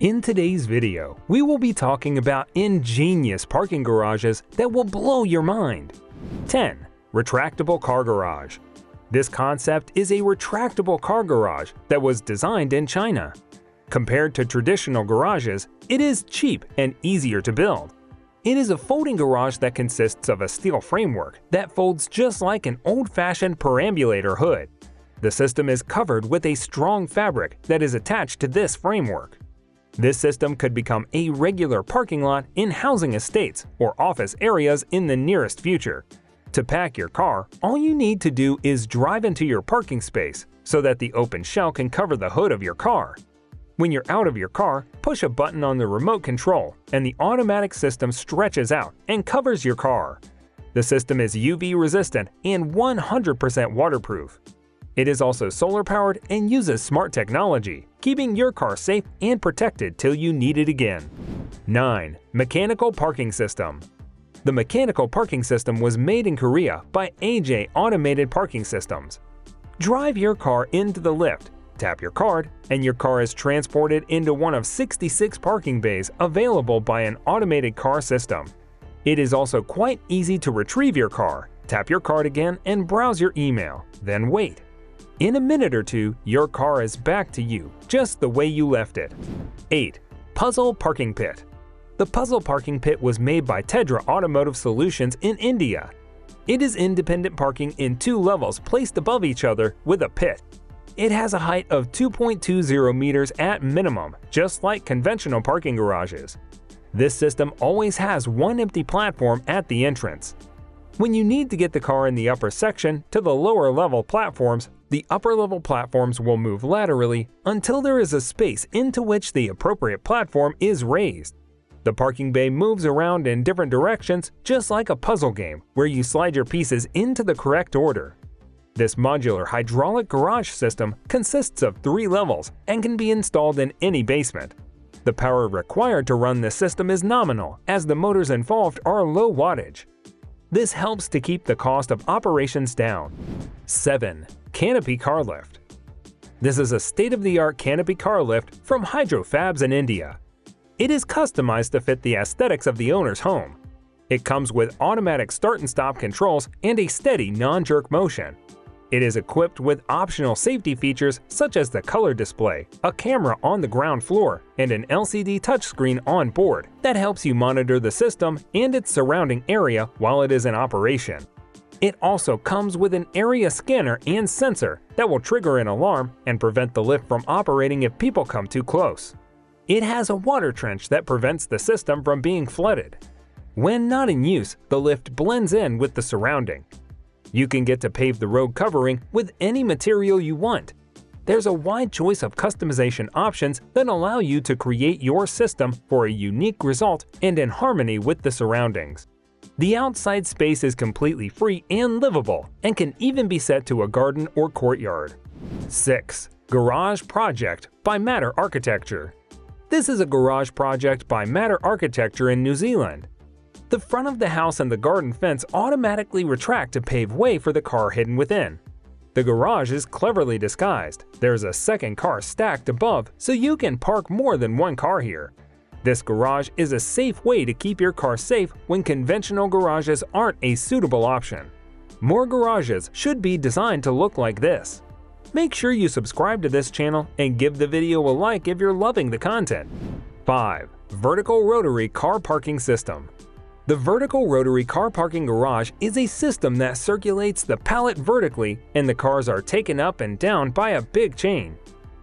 In today's video, we will be talking about ingenious parking garages that will blow your mind. 10. Retractable Car Garage This concept is a retractable car garage that was designed in China. Compared to traditional garages, it is cheap and easier to build. It is a folding garage that consists of a steel framework that folds just like an old-fashioned perambulator hood. The system is covered with a strong fabric that is attached to this framework. This system could become a regular parking lot in housing estates or office areas in the nearest future. To pack your car, all you need to do is drive into your parking space so that the open shell can cover the hood of your car. When you're out of your car, push a button on the remote control and the automatic system stretches out and covers your car. The system is UV resistant and 100% waterproof. It is also solar powered and uses smart technology, keeping your car safe and protected till you need it again. 9. Mechanical Parking System The mechanical parking system was made in Korea by AJ Automated Parking Systems. Drive your car into the lift, tap your card, and your car is transported into one of 66 parking bays available by an automated car system. It is also quite easy to retrieve your car, tap your card again and browse your email, then wait. In a minute or two, your car is back to you, just the way you left it. 8. Puzzle Parking Pit The Puzzle Parking Pit was made by Tedra Automotive Solutions in India. It is independent parking in two levels placed above each other with a pit. It has a height of 2.20 meters at minimum, just like conventional parking garages. This system always has one empty platform at the entrance. When you need to get the car in the upper section to the lower level platforms, the upper level platforms will move laterally until there is a space into which the appropriate platform is raised. The parking bay moves around in different directions just like a puzzle game where you slide your pieces into the correct order. This modular hydraulic garage system consists of three levels and can be installed in any basement. The power required to run this system is nominal as the motors involved are low wattage. This helps to keep the cost of operations down. 7. Canopy Car Lift This is a state-of-the-art canopy car lift from Hydrofabs in India. It is customized to fit the aesthetics of the owner's home. It comes with automatic start and stop controls and a steady non-jerk motion. It is equipped with optional safety features such as the color display, a camera on the ground floor, and an LCD touchscreen on board that helps you monitor the system and its surrounding area while it is in operation. It also comes with an area scanner and sensor that will trigger an alarm and prevent the lift from operating if people come too close. It has a water trench that prevents the system from being flooded. When not in use, the lift blends in with the surrounding, you can get to pave the road covering with any material you want. There's a wide choice of customization options that allow you to create your system for a unique result and in harmony with the surroundings. The outside space is completely free and livable and can even be set to a garden or courtyard. 6. Garage Project by Matter Architecture This is a garage project by Matter Architecture in New Zealand. The front of the house and the garden fence automatically retract to pave way for the car hidden within. The garage is cleverly disguised. There's a second car stacked above, so you can park more than one car here. This garage is a safe way to keep your car safe when conventional garages aren't a suitable option. More garages should be designed to look like this. Make sure you subscribe to this channel and give the video a like if you're loving the content. 5. Vertical Rotary Car Parking System the vertical rotary car parking garage is a system that circulates the pallet vertically and the cars are taken up and down by a big chain.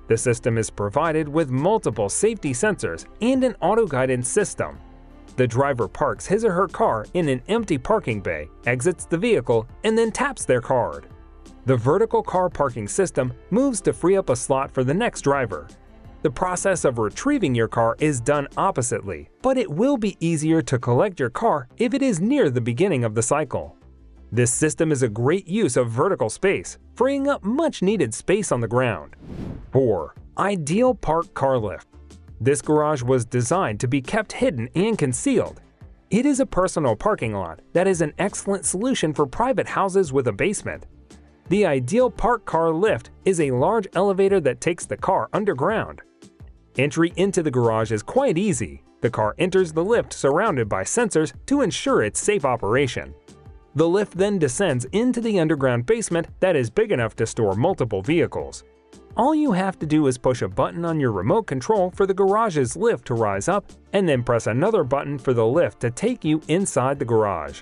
The system is provided with multiple safety sensors and an auto-guidance system. The driver parks his or her car in an empty parking bay, exits the vehicle, and then taps their card. The vertical car parking system moves to free up a slot for the next driver, the process of retrieving your car is done oppositely, but it will be easier to collect your car if it is near the beginning of the cycle. This system is a great use of vertical space, freeing up much needed space on the ground. 4. Ideal Park Car Lift This garage was designed to be kept hidden and concealed. It is a personal parking lot that is an excellent solution for private houses with a basement. The Ideal Park Car Lift is a large elevator that takes the car underground. Entry into the garage is quite easy. The car enters the lift surrounded by sensors to ensure its safe operation. The lift then descends into the underground basement that is big enough to store multiple vehicles. All you have to do is push a button on your remote control for the garage's lift to rise up, and then press another button for the lift to take you inside the garage.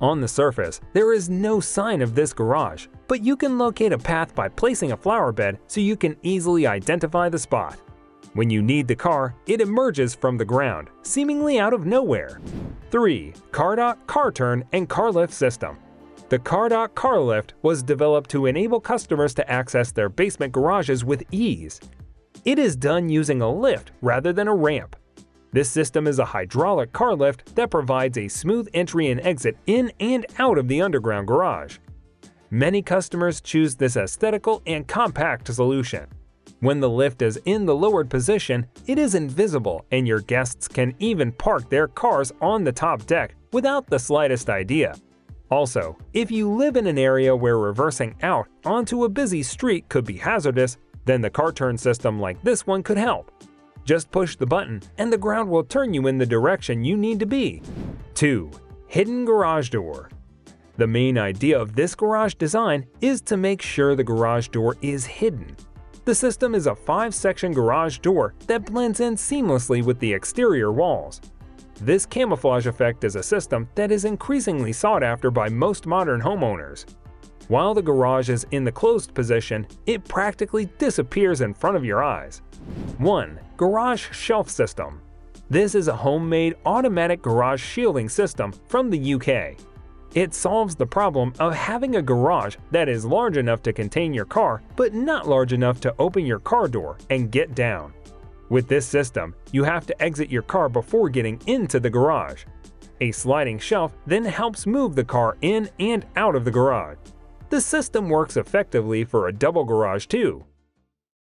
On the surface, there is no sign of this garage, but you can locate a path by placing a flower bed so you can easily identify the spot. When you need the car, it emerges from the ground, seemingly out of nowhere. 3. Cardok Car Turn and Car Lift System The Cardok Car Lift was developed to enable customers to access their basement garages with ease. It is done using a lift rather than a ramp. This system is a hydraulic car lift that provides a smooth entry and exit in and out of the underground garage. Many customers choose this aesthetical and compact solution. When the lift is in the lowered position, it is invisible and your guests can even park their cars on the top deck without the slightest idea. Also, if you live in an area where reversing out onto a busy street could be hazardous, then the car turn system like this one could help. Just push the button and the ground will turn you in the direction you need to be. 2. Hidden Garage Door The main idea of this garage design is to make sure the garage door is hidden the system is a 5-section garage door that blends in seamlessly with the exterior walls. This camouflage effect is a system that is increasingly sought after by most modern homeowners. While the garage is in the closed position, it practically disappears in front of your eyes. 1. Garage Shelf System This is a homemade automatic garage shielding system from the UK. It solves the problem of having a garage that is large enough to contain your car but not large enough to open your car door and get down. With this system, you have to exit your car before getting into the garage. A sliding shelf then helps move the car in and out of the garage. The system works effectively for a double garage too.